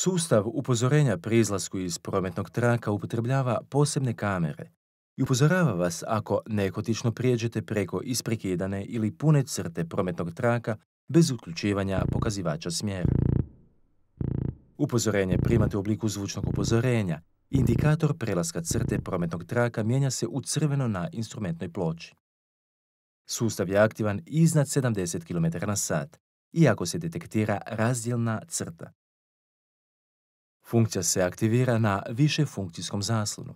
Sustav upozorenja pri izlasku iz prometnog traka upotrebljava posebne kamere i upozorava vas ako nehotično prijeđete preko isprekidane ili pune crte prometnog traka bez uključivanja pokazivača smjera. Upozorenje primate u obliku zvučnog upozorenja. Indikator prelaska crte prometnog traka mijenja se u crveno na instrumentnoj ploči. Sustav je aktivan iznad 70 km na sat, iako se detektira razdjelna crta. Funkcija se aktivira na više funkcijskom zaslonu.